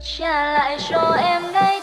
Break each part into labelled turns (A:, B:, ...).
A: trả lại cho em ngày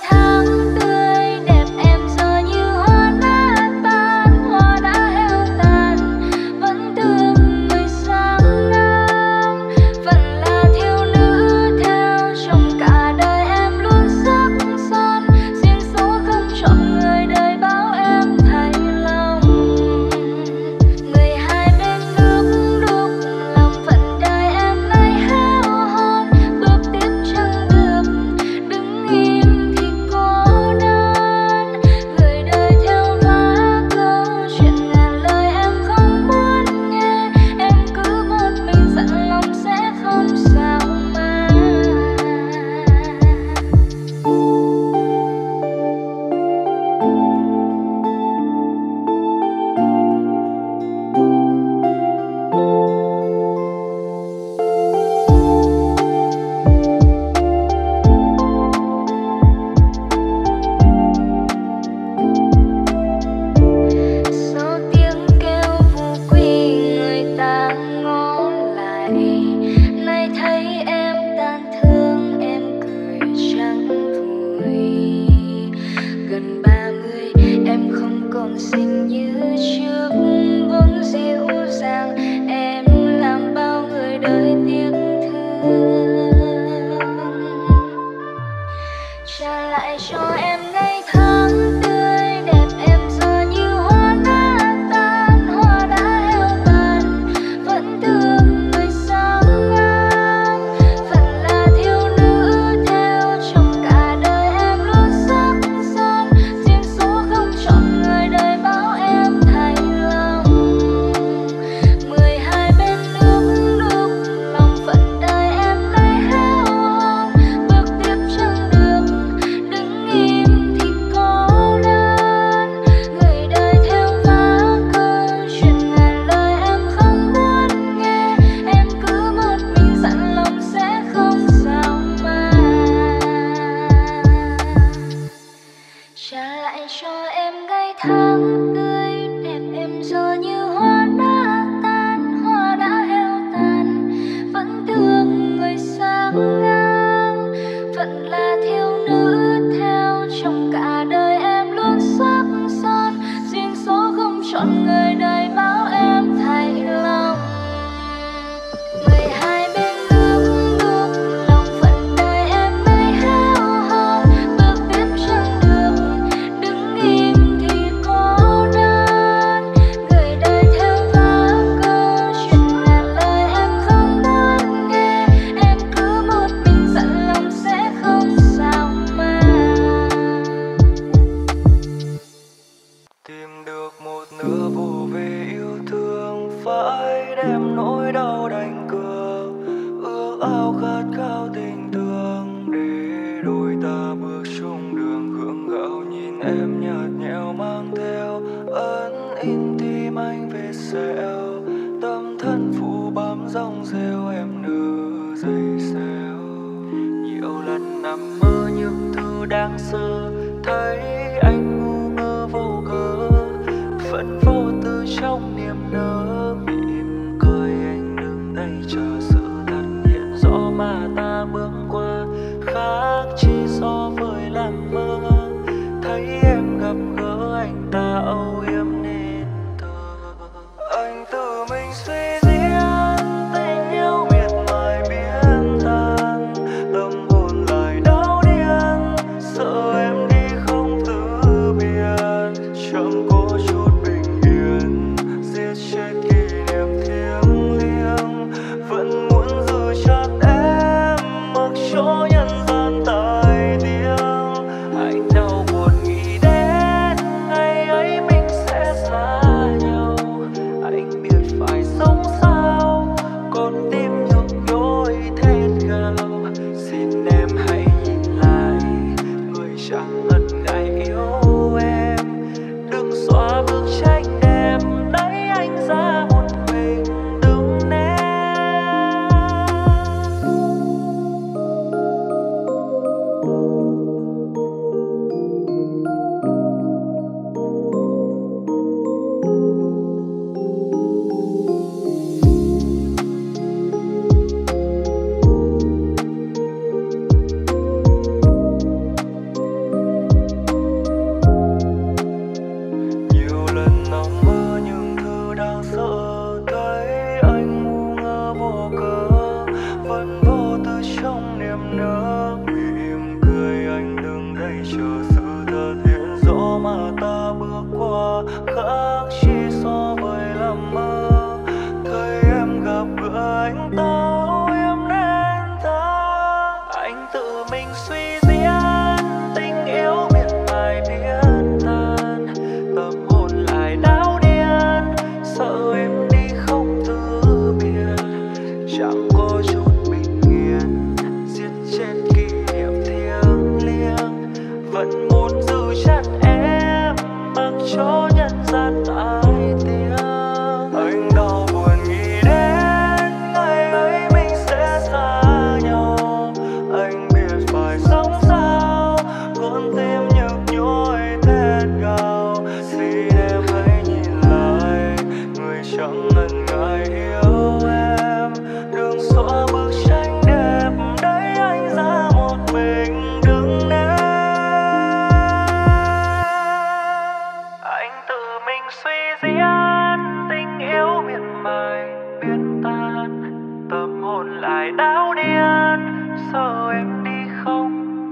B: suy diễn tình yêu miệt mài, biến tan. Tâm hồn lại đảo điên sợ em đi không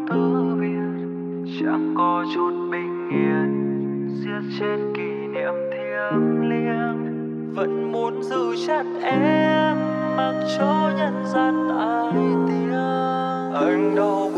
B: từ biệt. Chẳng có chút bình yên, giết chết kỷ niệm thiêng liêng. Vẫn muốn giữ chặt em, mặc cho nhân gian ai tiếng anh đâu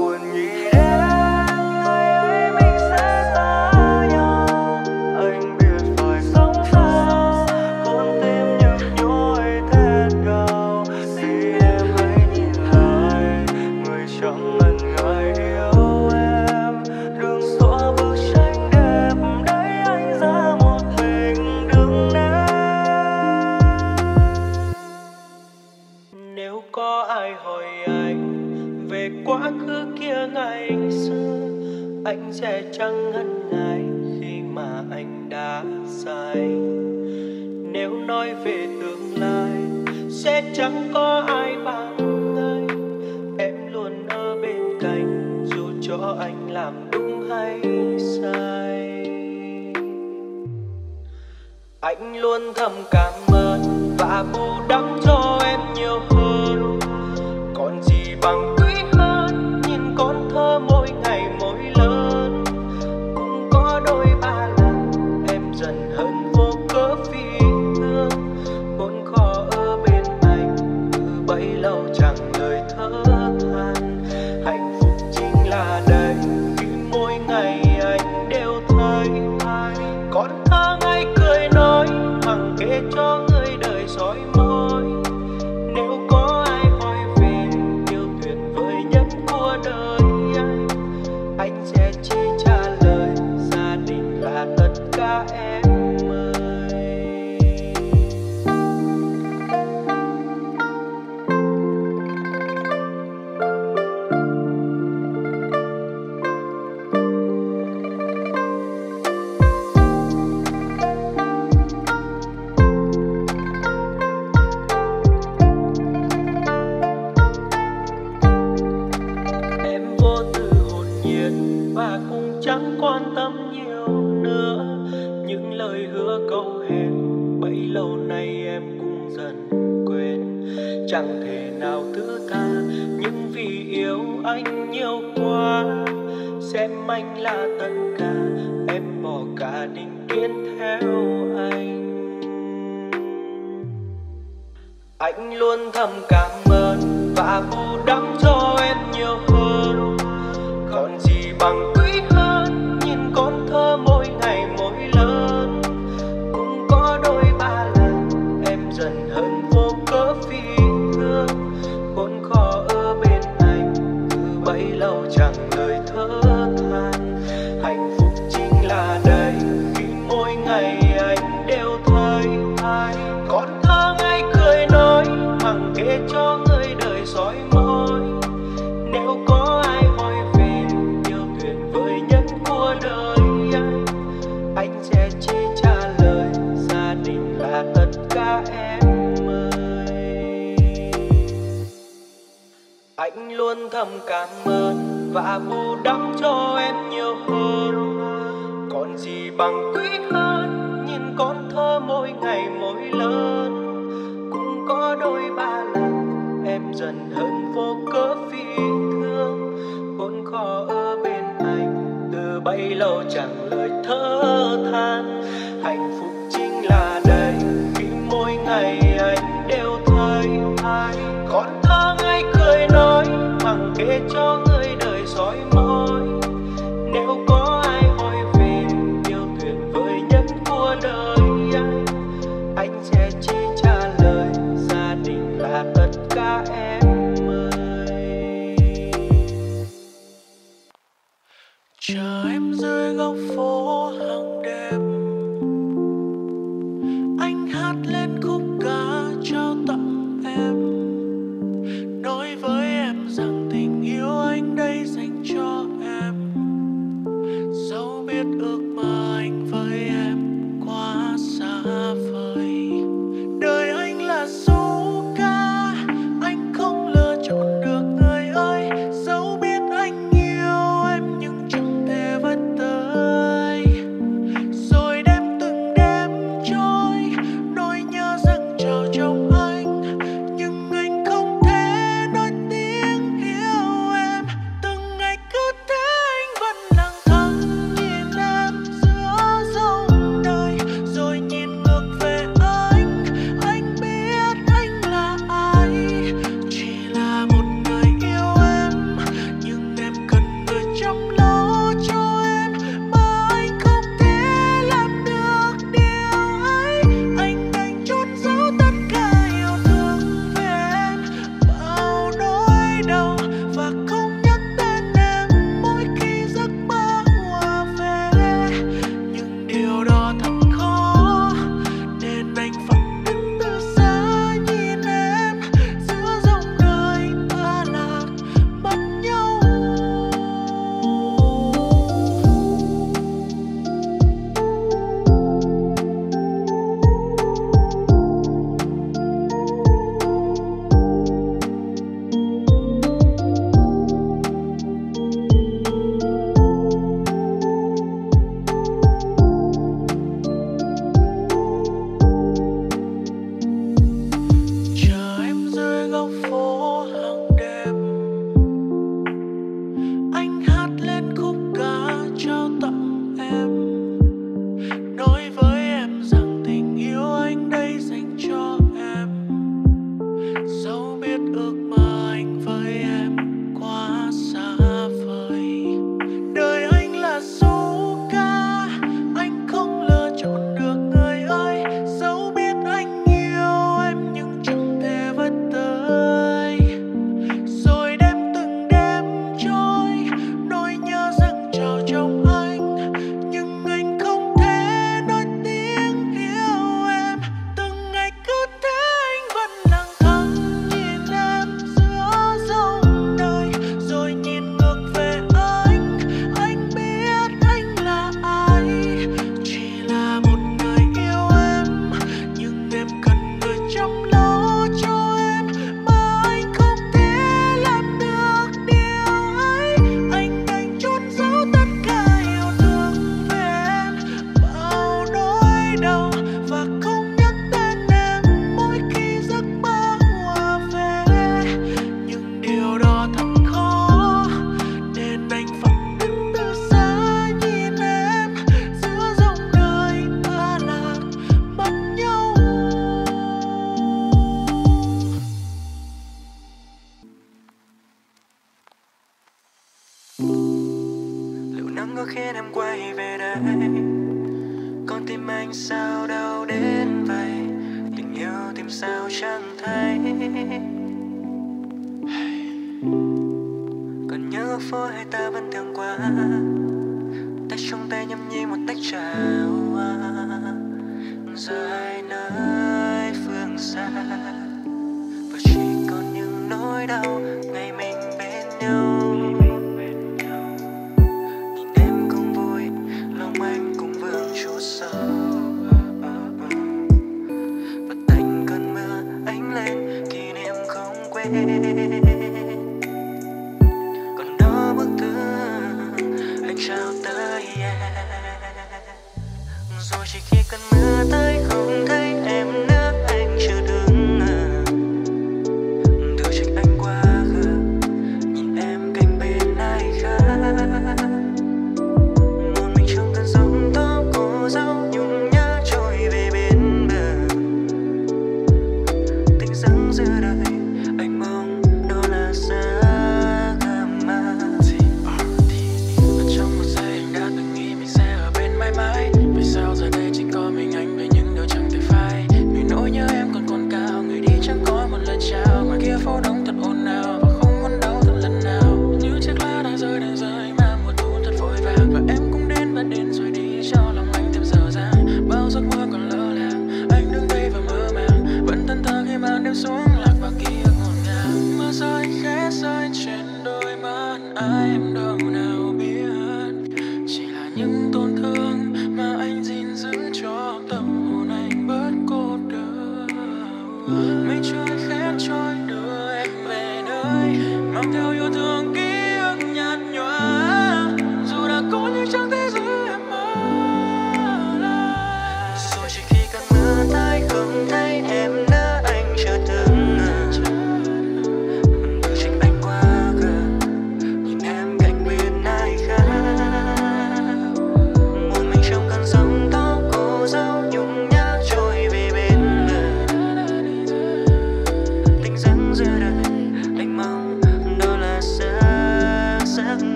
B: luôn thầm cảm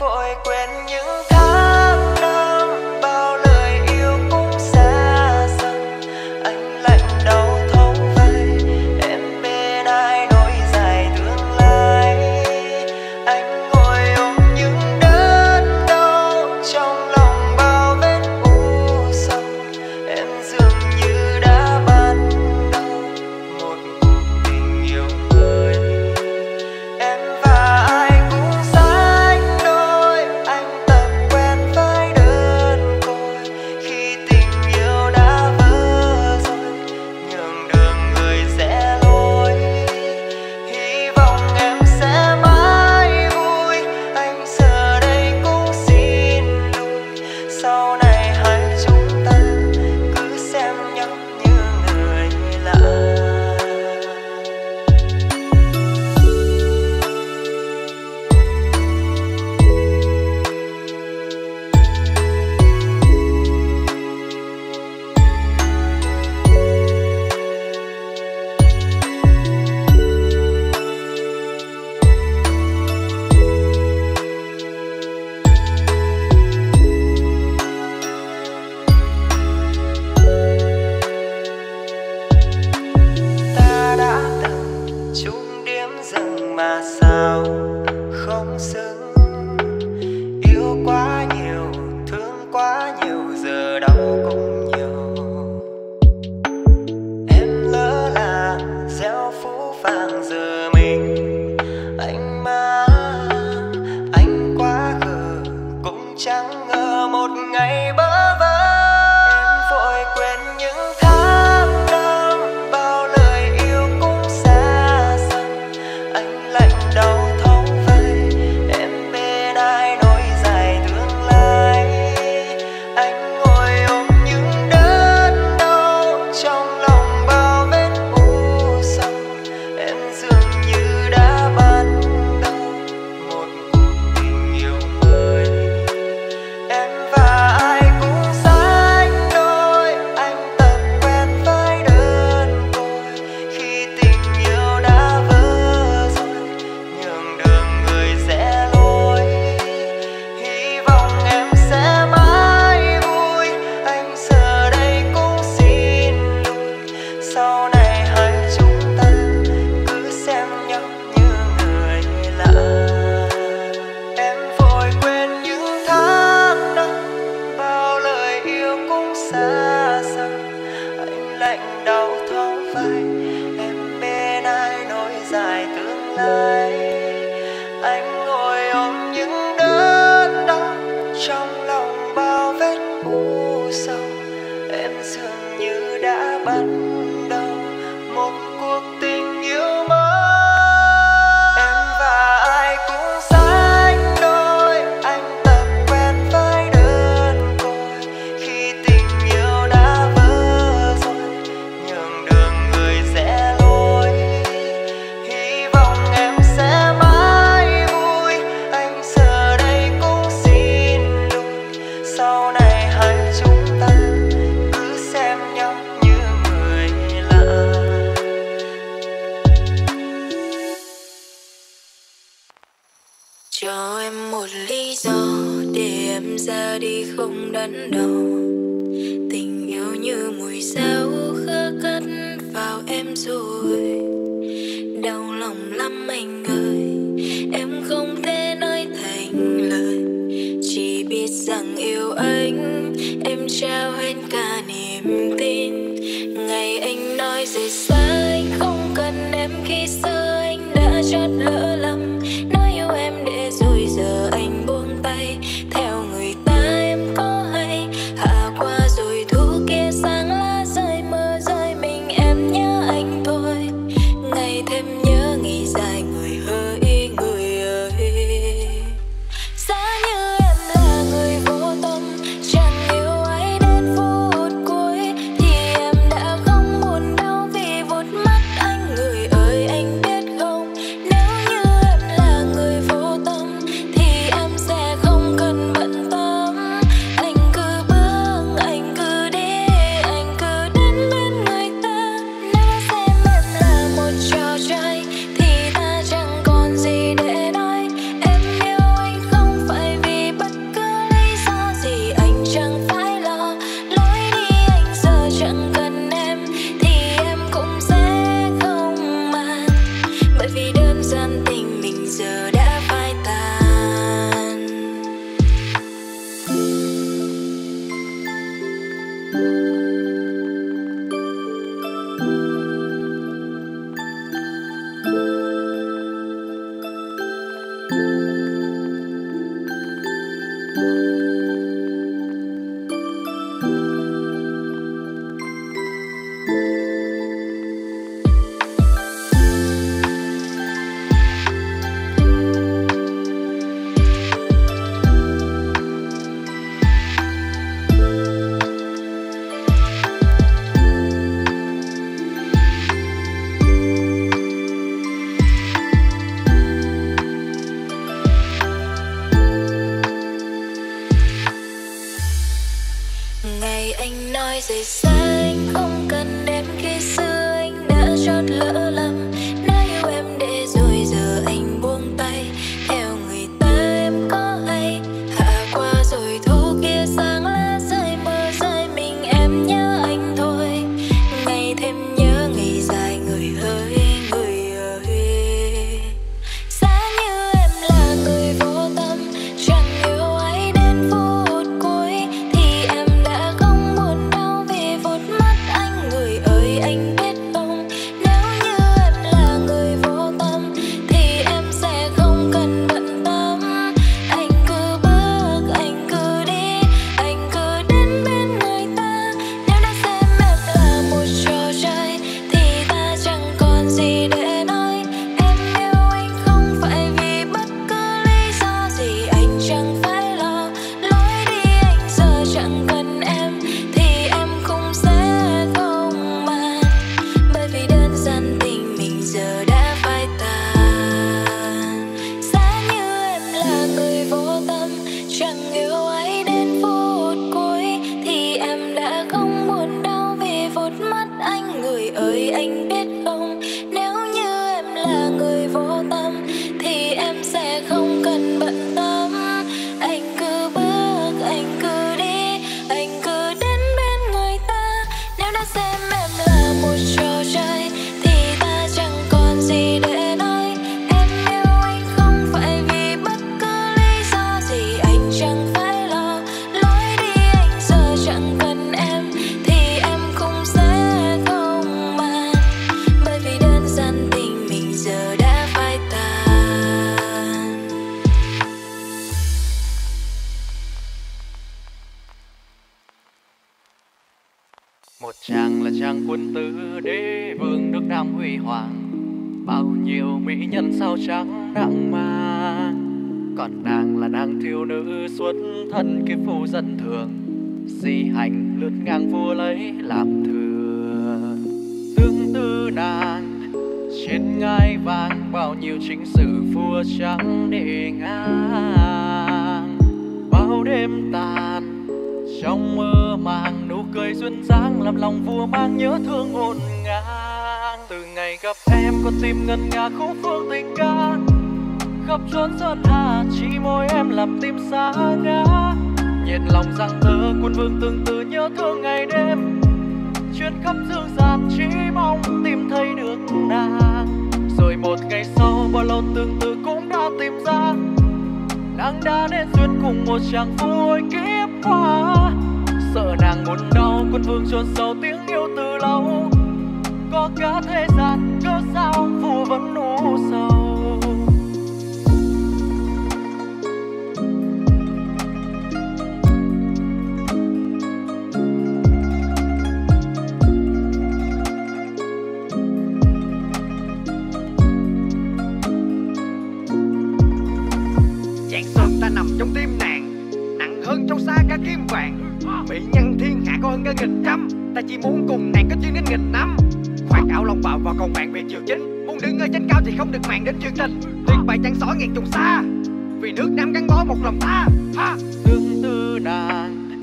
C: vội quên những tháng
D: bao nhiêu chính sự vua trắng để ngang. Bao đêm tàn, trong mơ màng, nụ cười duyên dáng làm lòng vua mang nhớ thương ngổn ngang. Từ ngày gặp em con tim ngân nga khúc phương tình ca. Gặp chốn sơn hà, chỉ môi em làm tim xa ngã. Nhiệt lòng rằng tơ quân vương tương tư, nhớ thương ngày đêm. Chuyện khắp dương gian, chỉ mong tìm thấy được nàng rồi một ngày sau bao lâu tương tư cũng đã tìm ra. Nàng đã nên duyên cùng một chàng vui kiếp hoa, sợ nàng muốn đau quân vương chôn sâu tiếng yêu từ lâu. Có cả thế gian cớ sao phù vẫn u sầu
E: nằm trong tim nàng. Nặng hơn châu xa cả kim vàng bị nhân thiên hạ có hơn cả nghìn trăm. Ta chỉ muốn cùng nàng có chuyến đến nghìn năm. Khoác áo lông bào vào còn bạn về chiều chính. Muốn đứng ở trên cao thì không được mạng đến chuyện tình. Tuyệt bài chẳng xỏ ngàn trùng xa. Vì nước nam gắn bó một lòng ta. Ha.
D: tương tư nàng,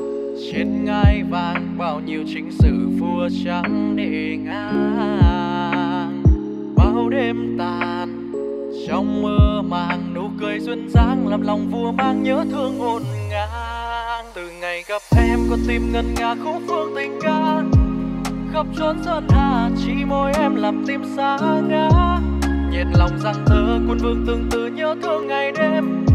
D: trên ngai vàng bao nhiêu chính sự vua trắng để ngang. Bao đêm tàn, trong mơ màng núi cười duyên dáng làm lòng vua mang nhớ thương ngổn ngang. Từ ngày gặp em, con tim ngân nga khúc phương tình ca. Khắp trốn sơn hà, chỉ môi em làm tim xa ngã. Nhiệt lòng rằng thơ quân vương tương từ nhớ thương ngày đêm.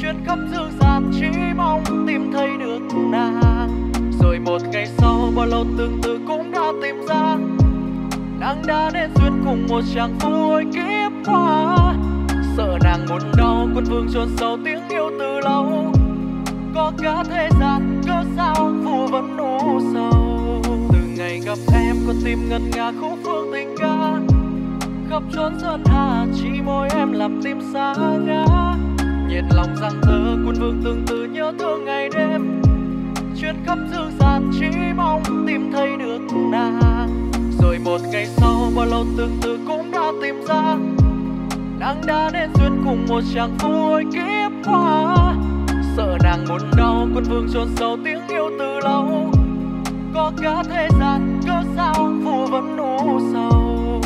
D: Chuyến khắp dương gian, chỉ mong tìm thấy được nàng. Rồi một ngày sau, bao lâu tương từ cũng đã tìm ra. Nàng đã nên duyên cùng một chàng phu ôi kiếp hoa sợ nàng muốn đau, quân vương chôn sâu tiếng yêu từ lâu. Có cả thế gian cớ sao phù vẫn u sầu. Từ ngày gặp em, con tim ngân nga khúc phương tình ca. Khắp chốn sơn hà, chỉ môi em làm tim xa ngã. Nhiệt lòng rằng thơ, quân vương tương tư nhớ thương ngày đêm. Chuyến khắp dương gian, chỉ mong tìm thấy được nàng. Rồi một ngày sau, bao lâu tương tư cũng đã tìm ra nàng đã nên duyên cùng một chàng phu ôi kiếp hoa. Sợ nàng muốn đau, quân vương chôn sâu tiếng yêu từ lâu. Có cả thế gian cớ sao phu vẫn nụ sầu.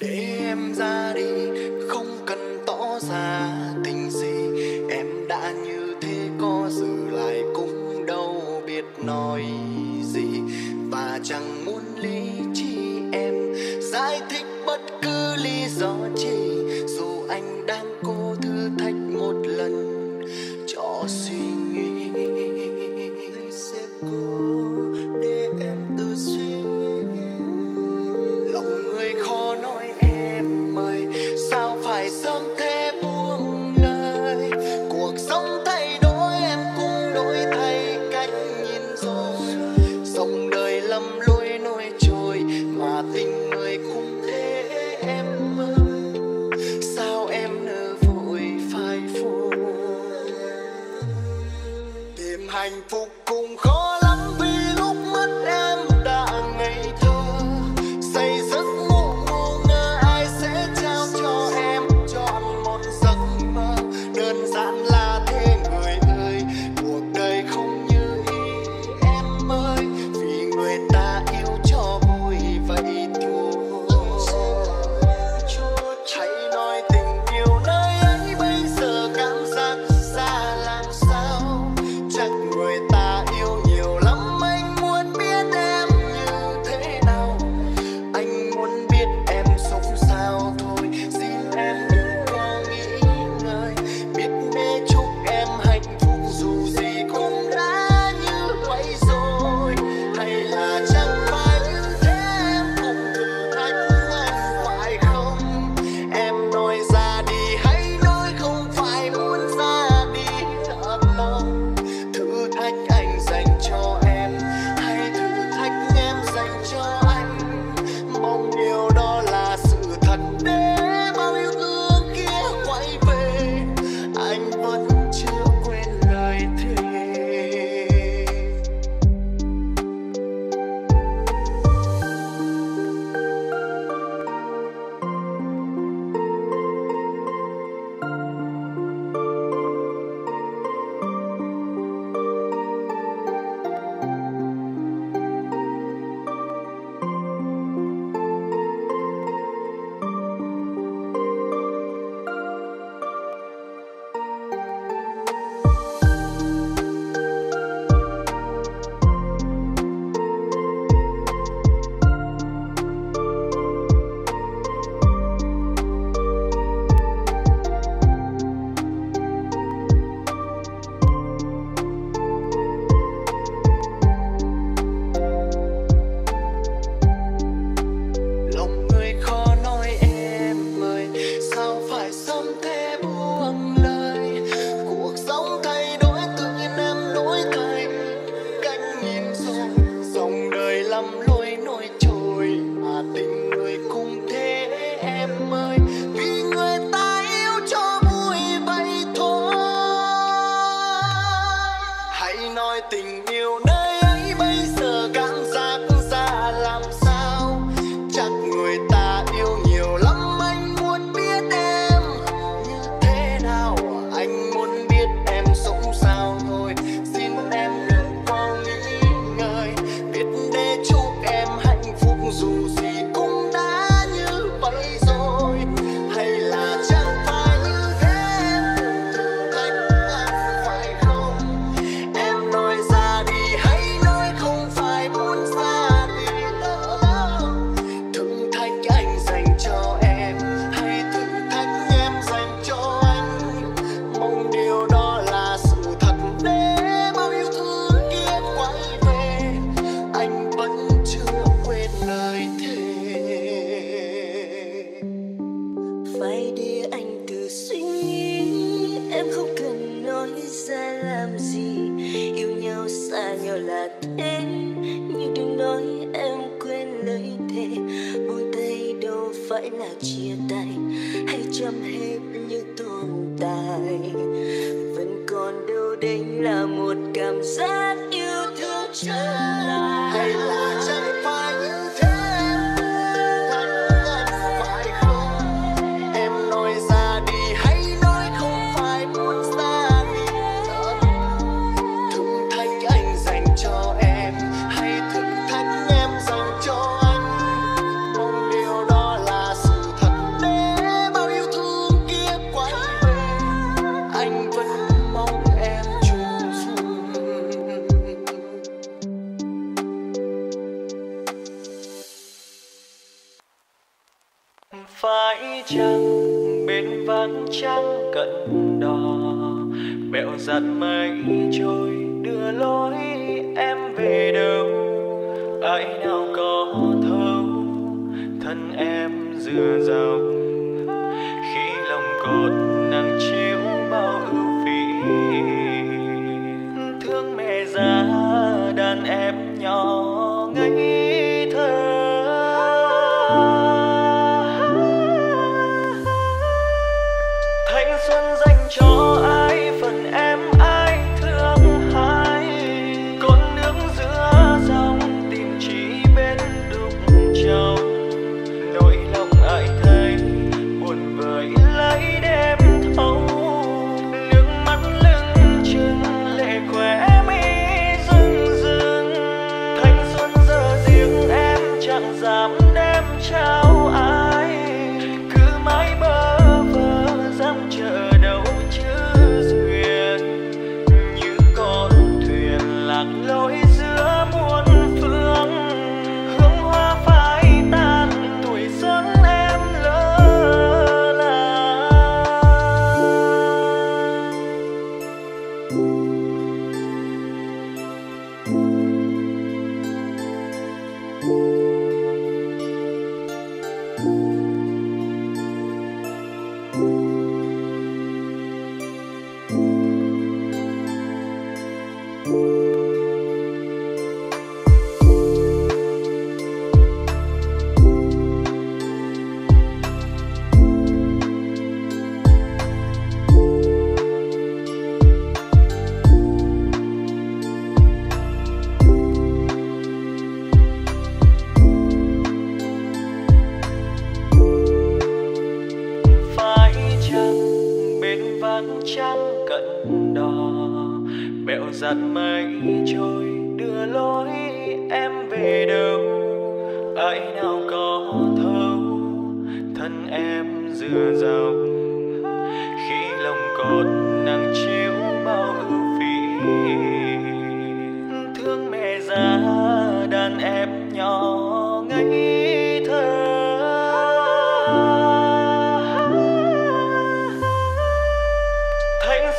F: Để em ra đi, không cần tỏ ra tình gì. Em đã như thế có giữ lại cũng đâu biết nói gì. Và chẳng muốn lý chi em giải thích saw a tear.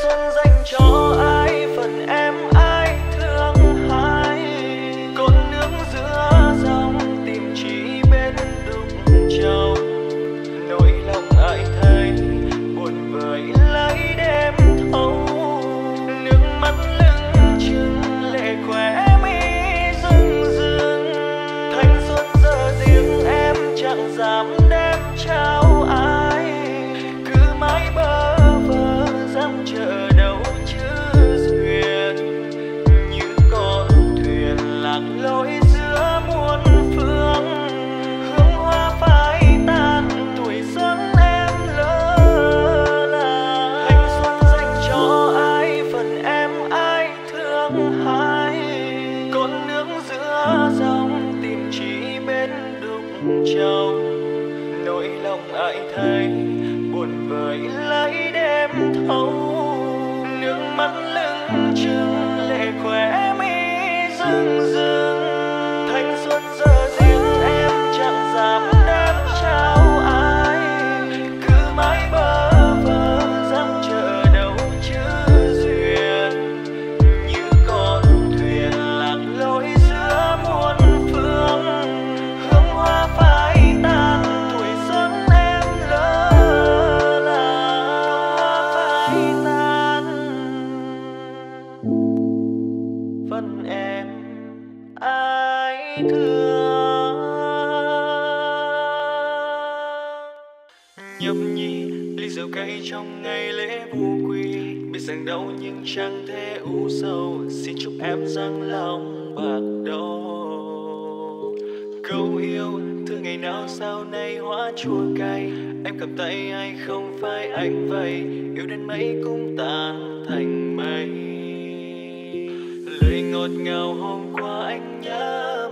B: Xuân dành cho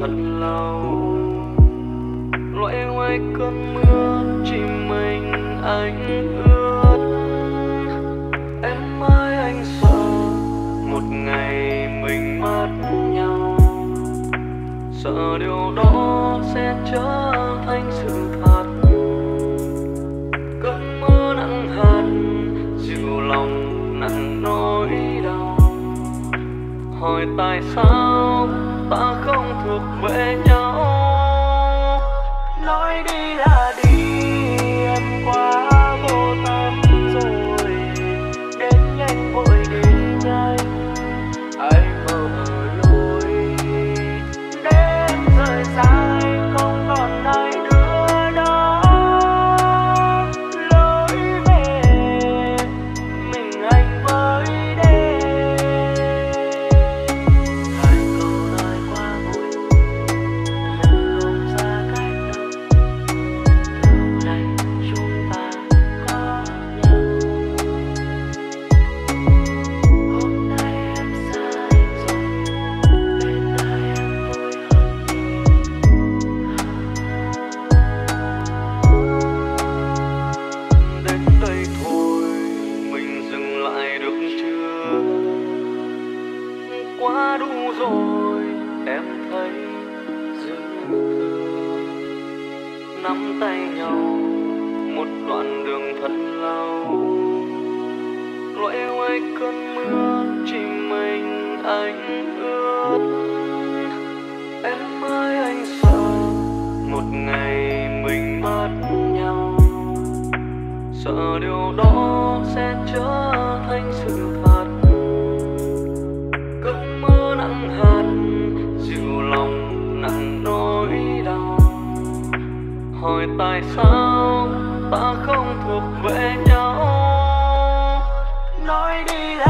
B: thật lâu. Loại hoay cơn mưa, chỉ mình anh ướt. Em ơi, anh sợ một ngày mình mất nhau. Sợ điều đó sẽ trở thành sự thật. Cơn mưa nặng hạt, dịu lòng nặng nỗi đau. Hỏi tại sao ta không away. hỏi tại sao ta không thuộc về nhau? Nói đi là